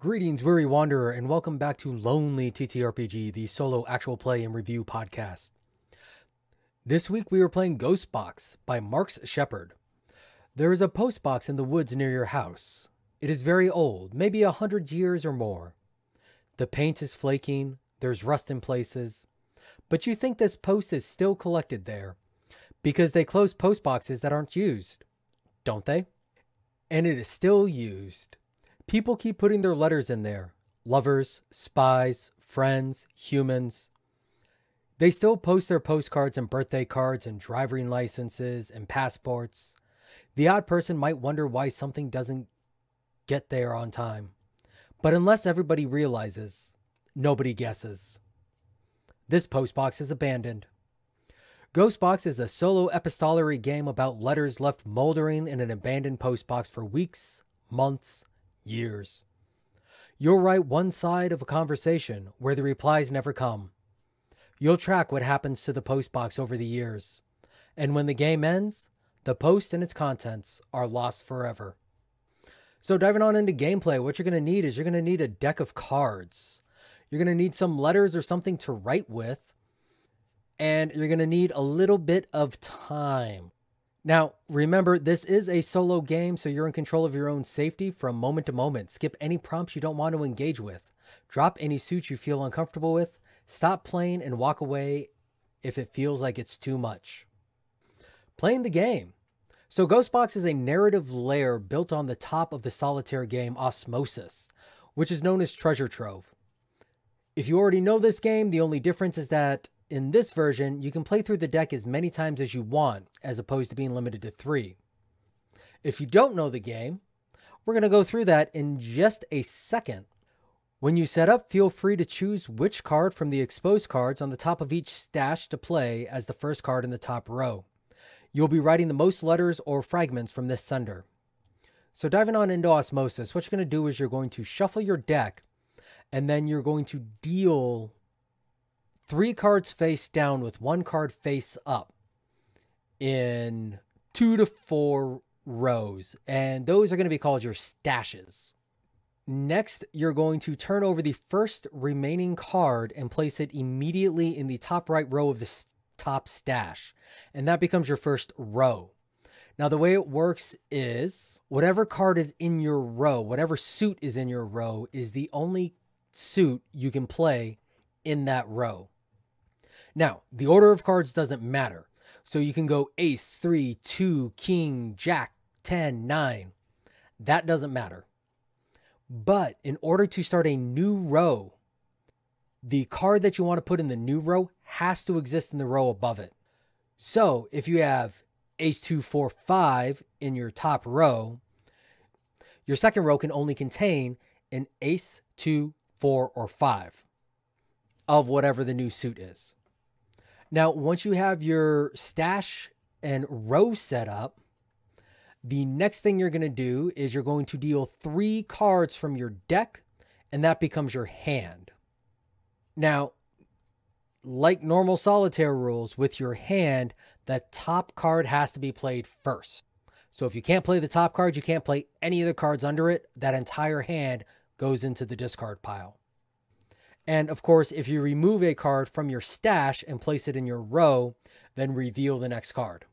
Greetings, weary wanderer, and welcome back to Lonely TTRPG, the solo actual play and review podcast. This week we are playing Ghostbox by Marx Shepherd. There is a post box in the woods near your house. It is very old, maybe a hundred years or more. The paint is flaking, there's rust in places, but you think this post is still collected there because they close post boxes that aren't used, don't they? And it is still used. People keep putting their letters in there lovers, spies, friends, humans. They still post their postcards and birthday cards and driving licenses and passports. The odd person might wonder why something doesn't get there on time. But unless everybody realizes, nobody guesses. This postbox is abandoned. Ghostbox is a solo epistolary game about letters left moldering in an abandoned postbox for weeks, months, years. You'll write one side of a conversation where the replies never come. You'll track what happens to the postbox over the years. And when the game ends, the post and its contents are lost forever. So, diving on into gameplay, what you're going to need is you're going to need a deck of cards. You're going to need some letters or something to write with. And you're going to need a little bit of time. Now, remember, this is a solo game, so you're in control of your own safety from moment to moment. Skip any prompts you don't want to engage with. Drop any suits you feel uncomfortable with. Stop playing and walk away if it feels like it's too much. Playing the game. So, Ghostbox is a narrative layer built on the top of the solitaire game Osmosis, which is known as Treasure Trove. If you already know this game, the only difference is that in this version, you can play through the deck as many times as you want, as opposed to being limited to three. If you don't know the game, we're going to go through that in just a second. When you set up, feel free to choose which card from the exposed cards on the top of each stash to play as the first card in the top row. You'll be writing the most letters or fragments from this sender. So diving on into Osmosis, what you're going to do is you're going to shuffle your deck and then you're going to deal three cards face down with one card face up in two to four rows. And those are going to be called your stashes. Next, you're going to turn over the first remaining card and place it immediately in the top right row of the top stash. And that becomes your first row. Now, the way it works is whatever card is in your row, whatever suit is in your row, is the only suit you can play in that row. Now, the order of cards doesn't matter. So you can go ace, 3, 2, king, jack, 10, 9. That doesn't matter. But in order to start a new row, the card that you want to put in the new row has to exist in the row above it. So if you have ace, 2, 4, 5 in your top row, your second row can only contain an ace, 2, 4, or 5 of whatever the new suit is. Now, once you have your stash and row set up, the next thing you're going to do is you're going to deal three cards from your deck, and that becomes your hand. Now, like normal solitaire rules, with your hand, the top card has to be played first. So if you can't play the top card, you can't play any of the cards under it. That entire hand goes into the discard pile. And of course, if you remove a card from your stash and place it in your row, then reveal the next card.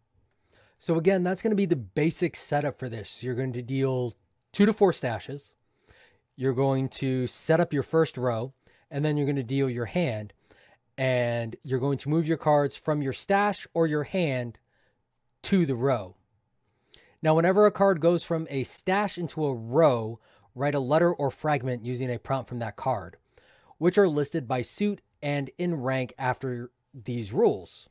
So again, that's going to be the basic setup for this. You're going to deal two to four stashes. You're going to set up your first row, and then you're going to deal your hand. And you're going to move your cards from your stash or your hand to the row. Now, whenever a card goes from a stash into a row, write a letter or fragment using a prompt from that card which are listed by suit and in rank after these rules.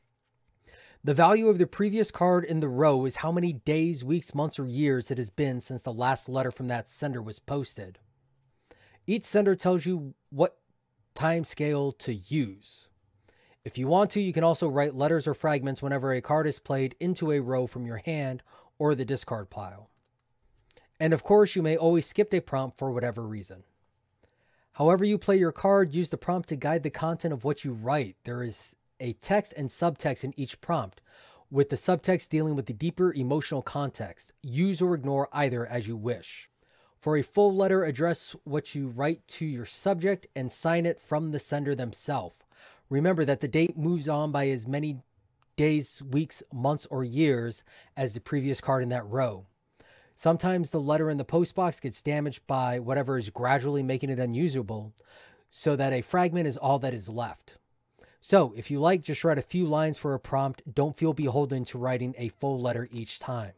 The value of the previous card in the row is how many days, weeks, months, or years it has been since the last letter from that sender was posted. Each sender tells you what time scale to use. If you want to, you can also write letters or fragments whenever a card is played into a row from your hand or the discard pile. And of course, you may always skip a prompt for whatever reason. However, you play your card, use the prompt to guide the content of what you write. There is a text and subtext in each prompt, with the subtext dealing with the deeper emotional context. Use or ignore either as you wish. For a full letter, address what you write to your subject and sign it from the sender themselves. Remember that the date moves on by as many days, weeks, months, or years as the previous card in that row. Sometimes the letter in the postbox gets damaged by whatever is gradually making it unusable, so that a fragment is all that is left. So, if you like, just write a few lines for a prompt. Don't feel beholden to writing a full letter each time.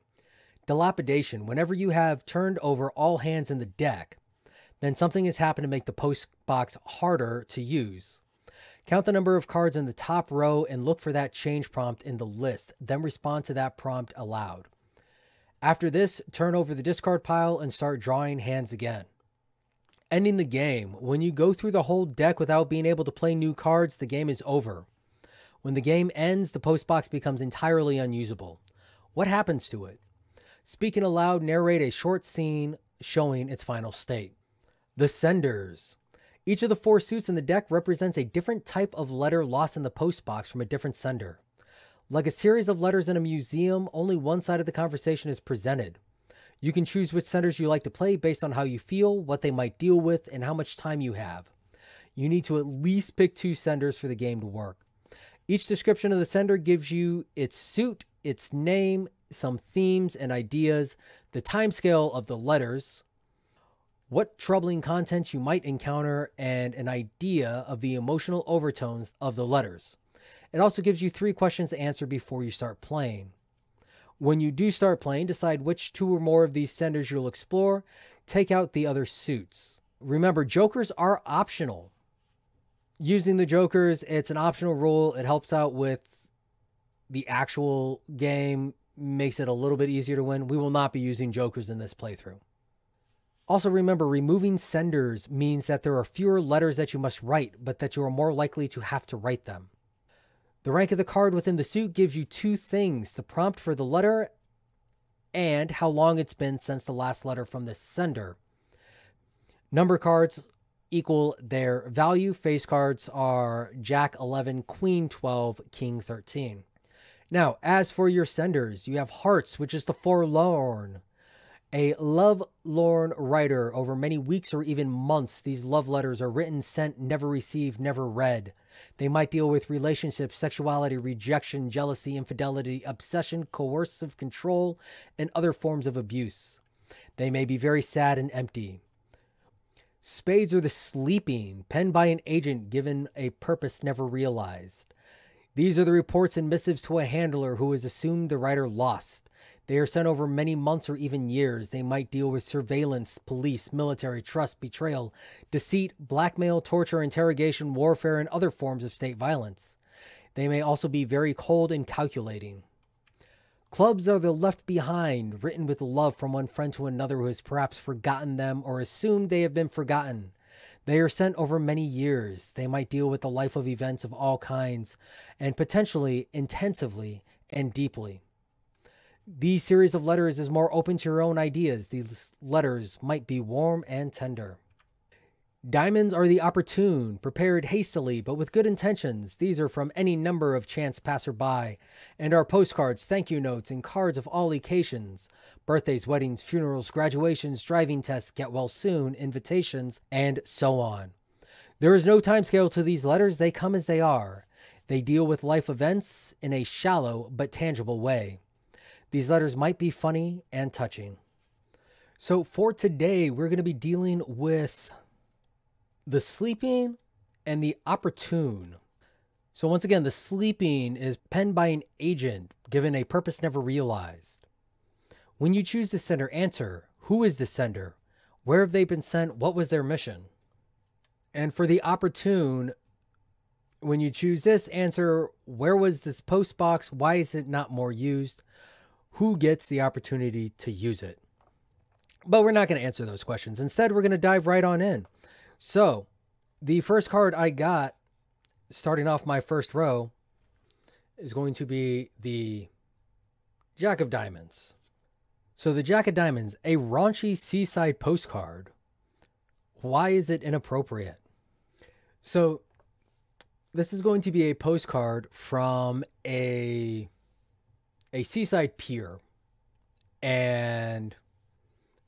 Dilapidation. Whenever you have turned over all hands in the deck, then something has happened to make the post box harder to use. Count the number of cards in the top row and look for that change prompt in the list, then respond to that prompt aloud. After this, turn over the discard pile and start drawing hands again. Ending the game. When you go through the whole deck without being able to play new cards, the game is over. When the game ends, the post box becomes entirely unusable. What happens to it? Speaking aloud, narrate a short scene showing its final state. The Senders. Each of the four suits in the deck represents a different type of letter lost in the post box from a different sender. Like a series of letters in a museum, only one side of the conversation is presented. You can choose which centers you like to play based on how you feel, what they might deal with, and how much time you have. You need to at least pick two senders for the game to work. Each description of the sender gives you its suit, its name, some themes and ideas, the timescale of the letters, what troubling content you might encounter, and an idea of the emotional overtones of the letters. It also gives you three questions to answer before you start playing. When you do start playing, decide which two or more of these senders you'll explore. Take out the other suits. Remember, jokers are optional. Using the jokers, it's an optional rule. It helps out with the actual game, makes it a little bit easier to win. We will not be using jokers in this playthrough. Also, remember, removing senders means that there are fewer letters that you must write, but that you are more likely to have to write them. The rank of the card within the suit gives you two things the prompt for the letter and how long it's been since the last letter from the sender. Number cards equal their value. Face cards are Jack 11, Queen 12, King 13. Now, as for your senders, you have Hearts, which is the forlorn. A love-lorn writer over many weeks or even months, these love letters are written, sent, never received, never read. They might deal with relationships, sexuality, rejection, jealousy, infidelity, obsession, coercive control, and other forms of abuse. They may be very sad and empty. Spades are the sleeping, penned by an agent given a purpose never realized. These are the reports and missives to a handler who has assumed the writer lost. They are sent over many months or even years. They might deal with surveillance, police, military, trust, betrayal, deceit, blackmail, torture, interrogation, warfare, and other forms of state violence. They may also be very cold and calculating. Clubs are the left behind, written with love from one friend to another who has perhaps forgotten them or assumed they have been forgotten. They are sent over many years. They might deal with the life of events of all kinds and potentially intensively and deeply. These series of letters is more open to your own ideas. These letters might be warm and tender. Diamonds are the opportune, prepared hastily, but with good intentions. These are from any number of chance passerby, and are postcards, thank you notes, and cards of all occasions birthdays, weddings, funerals, graduations, driving tests, get well soon, invitations, and so on. There is no time scale to these letters, they come as they are. They deal with life events in a shallow but tangible way. These letters might be funny and touching. So, for today, we're going to be dealing with the sleeping and the opportune. So, once again, the sleeping is penned by an agent given a purpose never realized. When you choose the sender, answer who is the sender? Where have they been sent? What was their mission? And for the opportune, when you choose this, answer where was this post box? Why is it not more used? Who gets the opportunity to use it? But we're not going to answer those questions. Instead, we're going to dive right on in. So, the first card I got starting off my first row is going to be the Jack of Diamonds. So, the Jack of Diamonds, a raunchy seaside postcard. Why is it inappropriate? So, this is going to be a postcard from a a seaside pier and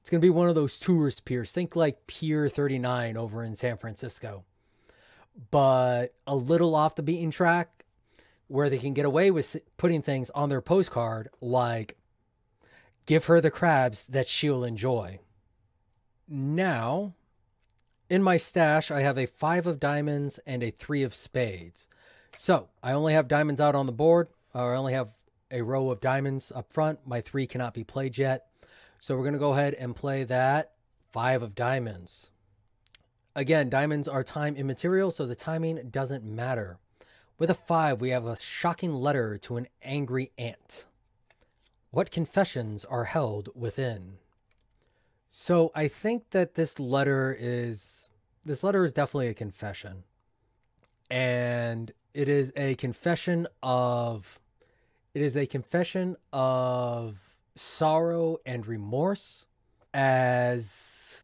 It's going to be one of those tourist piers. Think like Pier 39 over in San Francisco, but a little off the beaten track where they can get away with putting things on their postcard like give her the crabs that she'll enjoy. Now, in my stash, I have a five of diamonds and a three of spades. So I only have diamonds out on the board. I only have a row of diamonds up front. My three cannot be played yet. So we're going to go ahead and play that five of diamonds. Again, diamonds are time immaterial, so the timing doesn't matter. With a five, we have a shocking letter to an angry aunt. What confessions are held within? So I think that this letter is this letter is definitely a confession. And it is a confession of it is a confession of sorrow and remorse as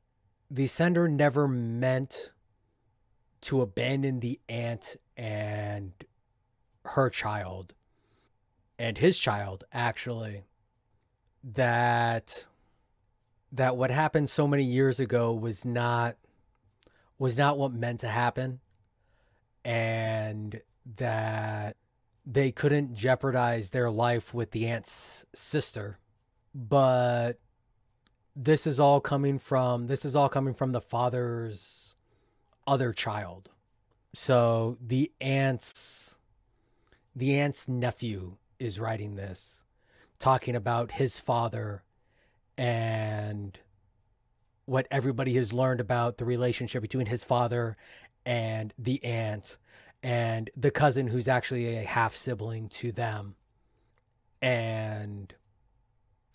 the sender never meant to abandon the aunt and her child and his child actually that that what happened so many years ago was not was not what meant to happen and that they couldn't jeopardize their life with the aunt's sister but this is all coming from this is all coming from the father's other child. So the aunt's the aunt's nephew is writing this talking about his father and what everybody has learned about the relationship between his father and the aunt and the cousin who's actually a half sibling to them. And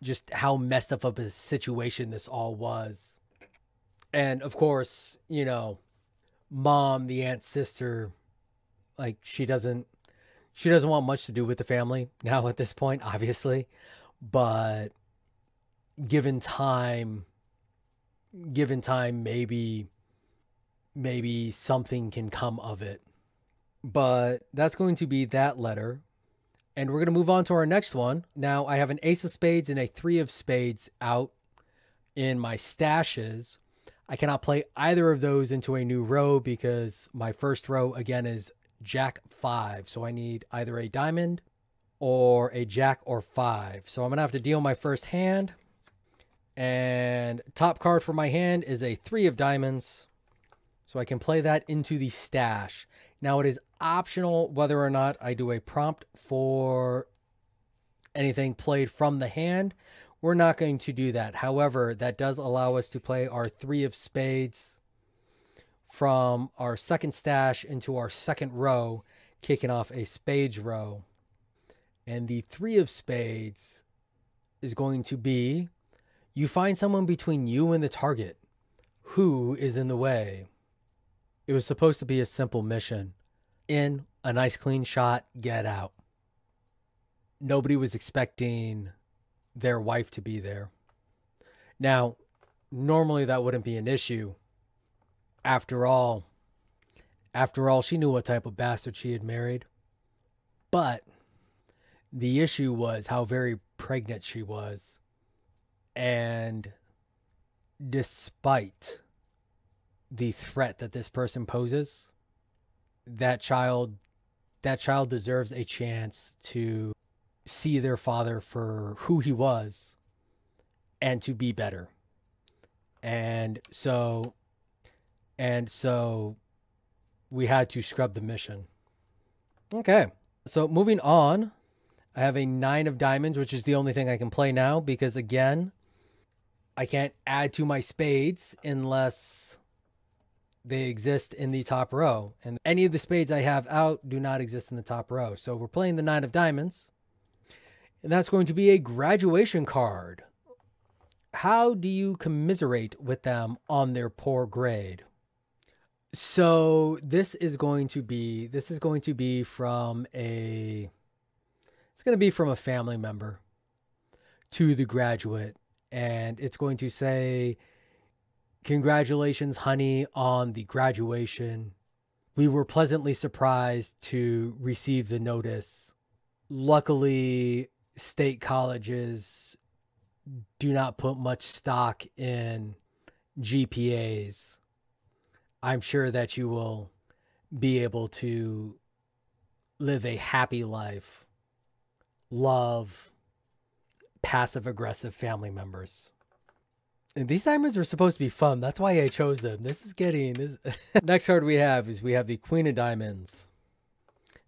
just how messed up of a situation this all was. And of course you know mom the aunt's sister like she doesn't she doesn't want much to do with the family now at this point obviously. But given time given time maybe maybe something can come of it but that's going to be that letter. And we're going to move on to our next one. Now i have an ace of spades and a three of spades out in my stashes. I cannot play either of those into a new row because my first row again is jack five. So i need either a diamond or a jack or five. So i'm going to have to deal my first hand. And top card for my hand is a three of diamonds. So I can play that into the stash. Now it is optional whether or not I do a prompt for anything played from the hand. We're not going to do that. However, that does allow us to play our three of spades from our second stash into our second row, kicking off a spades row. And the three of spades is going to be you find someone between you and the target. Who is in the way? It was supposed to be a simple mission. In, a nice clean shot, get out. Nobody was expecting their wife to be there. Now, normally that wouldn't be an issue. After all, after all, she knew what type of bastard she had married. But the issue was how very pregnant she was. And despite the threat that this person poses, that child that child deserves a chance to see their father for who he was and to be better. And so and so we had to scrub the mission. Okay. So moving on, I have a 9 of diamonds, which is the only thing I can play now because again, I can't add to my spades unless they exist in the top row. And any of the spades I have out do not exist in the top row. So we're playing the nine of diamonds. And that's going to be a graduation card. How do you commiserate with them on their poor grade? So this is going to be this is going to be from a it's going to be from a family member to the graduate and it's going to say, Congratulations, honey, on the graduation. We were pleasantly surprised to receive the notice. Luckily, state colleges do not put much stock in GPAs, I'm sure that you will be able to live a happy life, love passive aggressive family members. And these diamonds are supposed to be fun. That's why I chose them. This is getting this. Next card we have is we have the Queen of Diamonds.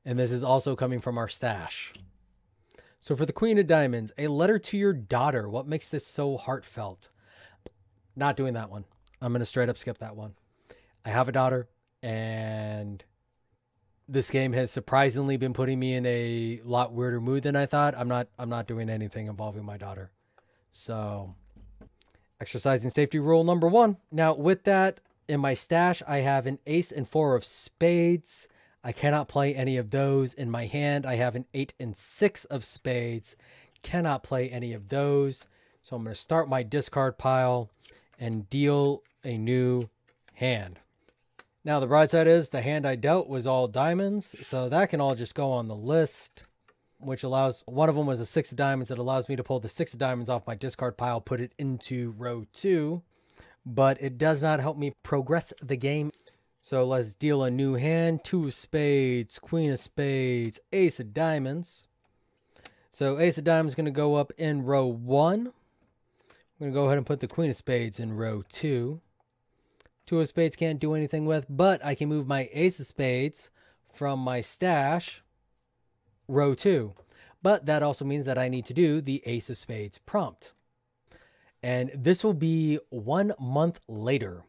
And this is also coming from our stash. So for the Queen of Diamonds, a letter to your daughter. What makes this so heartfelt? Not doing that one. I'm going to straight up skip that one. I have a daughter and this game has surprisingly been putting me in a lot weirder mood than I thought. I'm not I'm not doing anything involving my daughter. So exercising safety rule number 1. Now with that in my stash I have an ace and 4 of spades. I cannot play any of those in my hand. I have an 8 and 6 of spades. Cannot play any of those. So I'm going to start my discard pile and deal a new hand. Now the bright side is the hand I dealt was all diamonds, so that can all just go on the list, which allows, one of them was a six of diamonds that allows me to pull the six of diamonds off my discard pile, put it into row two, but it does not help me progress the game. So let's deal a new hand, two of spades, queen of spades, ace of diamonds. So ace of diamonds is going to go up in row one. I'm going to go ahead and put the queen of spades in row two. Two of spades can't do anything with, but I can move my ace of spades from my stash, row two. But that also means that I need to do the ace of spades prompt. And this will be one month later.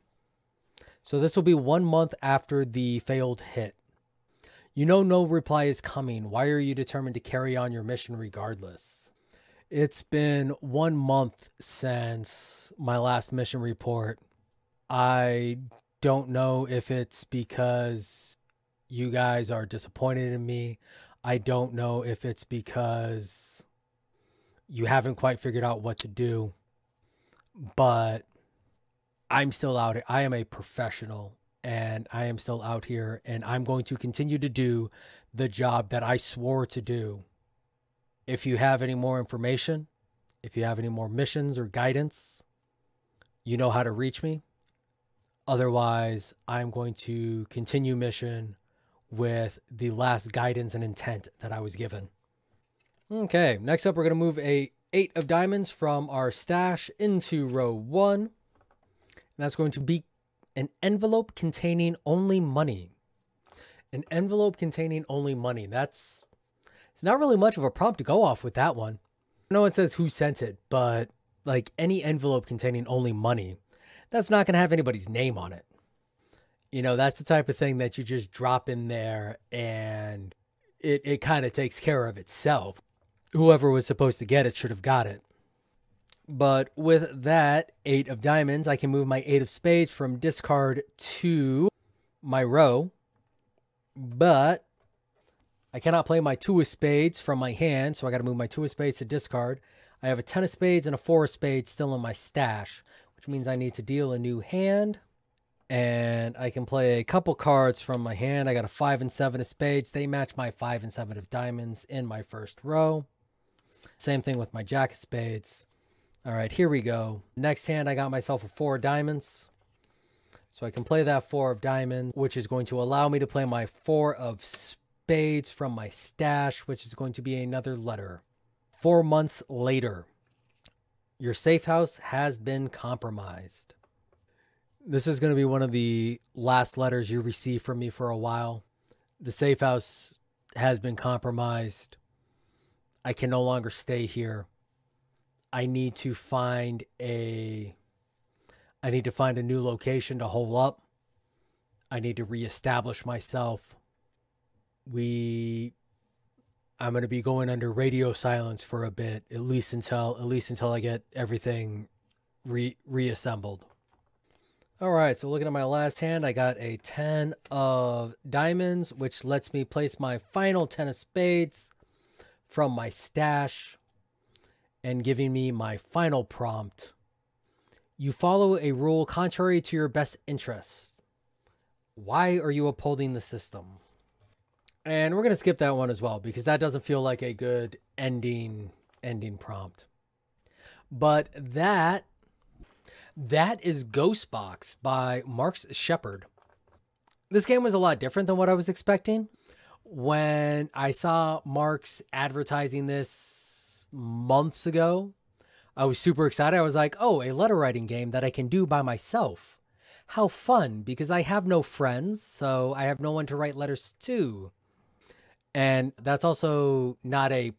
So this will be one month after the failed hit. You know no reply is coming. Why are you determined to carry on your mission regardless? It's been one month since my last mission report I don't know if it's because you guys are disappointed in me. I don't know if it's because you haven't quite figured out what to do. But I'm still out. I am a professional and I am still out here and I'm going to continue to do the job that I swore to do. If you have any more information, if you have any more missions or guidance, you know how to reach me. Otherwise, I'm going to continue mission with the last guidance and intent that I was given. Okay, next up, we're going to move a eight of diamonds from our stash into row one. And that's going to be an envelope containing only money. An envelope containing only money. That's it's not really much of a prompt to go off with that one. No one says who sent it, but like any envelope containing only money that's not going to have anybody's name on it. You know, that's the type of thing that you just drop in there and it, it kind of takes care of itself. Whoever was supposed to get it should have got it. But with that eight of diamonds, I can move my eight of spades from discard to my row. But I cannot play my two of spades from my hand, so I got to move my two of spades to discard. I have a ten of spades and a four of spades still in my stash, which means I need to deal a new hand. And I can play a couple cards from my hand. I got a five and seven of spades. They match my five and seven of diamonds in my first row. Same thing with my jack of spades. All right, here we go. Next hand, I got myself a four of diamonds. So I can play that four of diamonds, which is going to allow me to play my four of spades from my stash, which is going to be another letter. Four months later. Your safe house has been compromised. This is going to be one of the last letters you receive from me for a while. The safe house has been compromised. I can no longer stay here. I need to find a I need to find a new location to hole up. I need to reestablish myself. We I'm going to be going under radio silence for a bit, at least until at least until I get everything re reassembled. All right, so looking at my last hand, I got a 10 of diamonds, which lets me place my final 10 of spades from my stash and giving me my final prompt. You follow a rule contrary to your best interest. Why are you upholding the system? And we're going to skip that one as well because that doesn't feel like a good ending ending prompt. But that that is Ghostbox by Marx Shepherd. This game was a lot different than what I was expecting. When I saw Marx advertising this months ago, I was super excited. I was like, oh, a letter writing game that I can do by myself. How fun, because I have no friends, so I have no one to write letters to. And that's also not a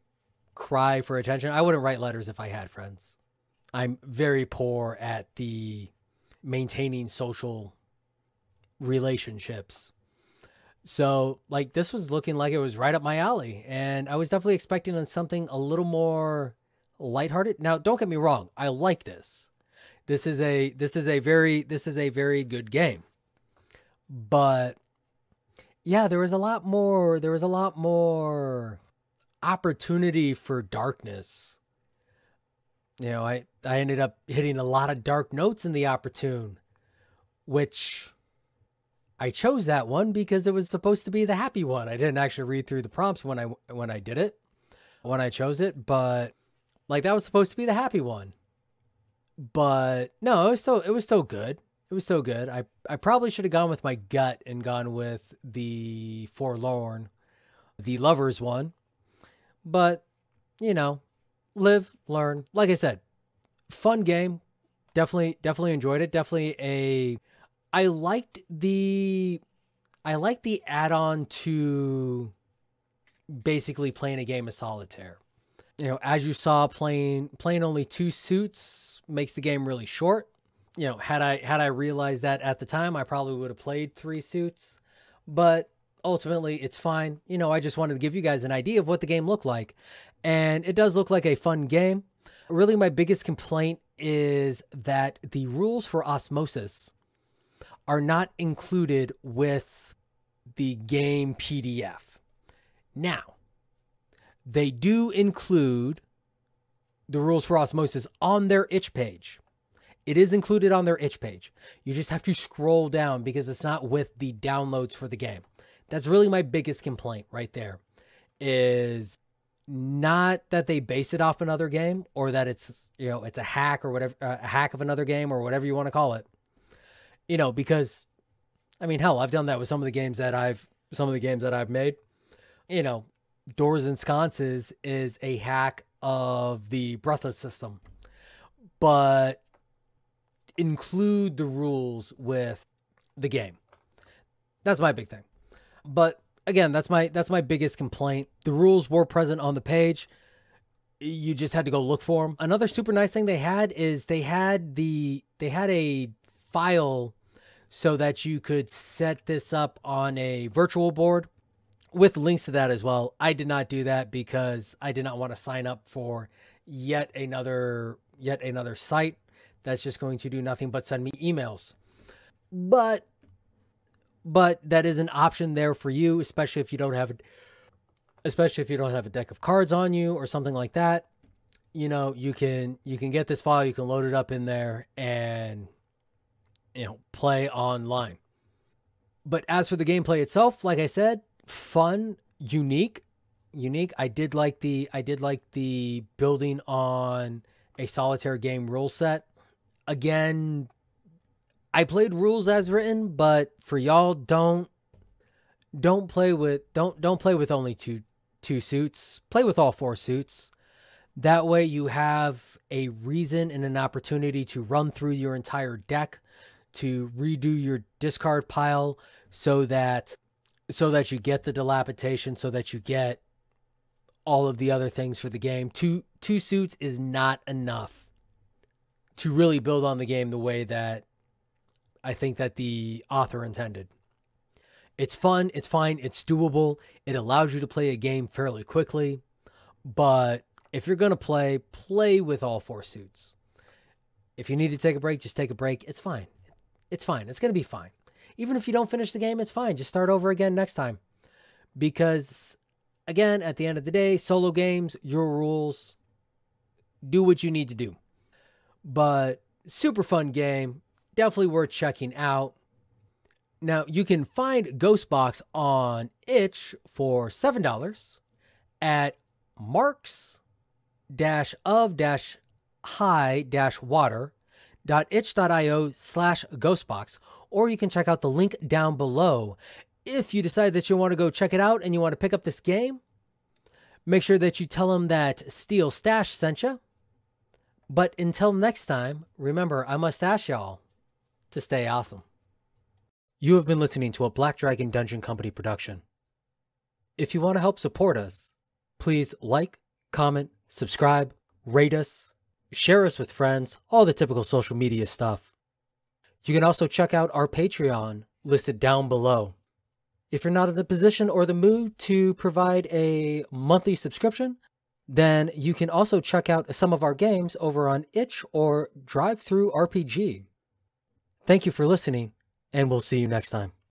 cry for attention. I wouldn't write letters if I had friends. I'm very poor at the maintaining social relationships. So, like, this was looking like it was right up my alley. And I was definitely expecting on something a little more lighthearted. Now, don't get me wrong, I like this. This is a this is a very this is a very good game. But yeah, there was a lot more there was a lot more opportunity for darkness. You know, I I ended up hitting a lot of dark notes in the opportune, which I chose that one because it was supposed to be the happy one. I didn't actually read through the prompts when I when I did it, when I chose it, but like that was supposed to be the happy one. But no, it was still it was still good. It was still good. I I probably should have gone with my gut and gone with the forlorn, the lovers one. But, you know, live, learn. Like I said, fun game. Definitely definitely enjoyed it. Definitely a I liked the I liked the add-on to basically playing a game of solitaire you know, as you saw, playing playing only two suits makes the game really short. You know, had I had I realized that at the time, I probably would have played three suits. But ultimately, it's fine. You know, I just wanted to give you guys an idea of what the game looked like, and it does look like a fun game. Really, my biggest complaint is that the rules for osmosis are not included with the game PDF. Now, they do include the rules for osmosis on their itch page. It is included on their itch page. You just have to scroll down because it's not with the downloads for the game. That's really my biggest complaint right there is not that they base it off another game or that it's, you know, it's a hack or whatever, uh, a hack of another game or whatever you want to call it. You know, because I mean, hell, I've done that with some of the games that I've some of the games that I've made. You know, Doors and Sconces is a hack of the Breathless system, but include the rules with the game. That's my big thing. But again, that's my that's my biggest complaint. The rules were present on the page. You just had to go look for them. Another super nice thing they had is they had the they had a file so that you could set this up on a virtual board with links to that as well. I did not do that because I did not want to sign up for yet another yet another site that's just going to do nothing but send me emails. But but that is an option there for you, especially if you don't have especially if you don't have a deck of cards on you or something like that. You know, you can you can get this file, you can load it up in there and you know, play online. But as for the gameplay itself, like I said, fun, unique, unique. I did like the I did like the building on a solitaire game rule set. Again, I played rules as written, but for y'all don't don't play with don't don't play with only two two suits. Play with all four suits. That way you have a reason and an opportunity to run through your entire deck to redo your discard pile so that so that you get the dilapidation, so that you get all of the other things for the game. Two two suits is not enough to really build on the game the way that I think that the author intended. It's fun, it's fine, it's doable. It allows you to play a game fairly quickly, but if you're going to play, play with all four suits. If you need to take a break, just take a break. It's fine. It's fine. It's going to be fine. Even if you don't finish the game, it's fine. Just start over again next time. Because, again, at the end of the day, solo games, your rules, do what you need to do. But super fun game. Definitely worth checking out. Now, you can find Ghostbox on itch for $7 at marx of high-water.itch.io slash ghostbox, or you can check out the link down below. If you decide that you want to go check it out and you want to pick up this game, make sure that you tell them that Steel Stash sent you. But until next time, remember, I must ask y'all to stay awesome. You have been listening to a Black Dragon Dungeon Company production. If you want to help support us, please like, comment, subscribe, rate us, share us with friends, all the typical social media stuff. You can also check out our Patreon listed down below. If you're not in the position or the mood to provide a monthly subscription, then you can also check out some of our games over on itch or DriveThruRPG. Thank you for listening, and we'll see you next time.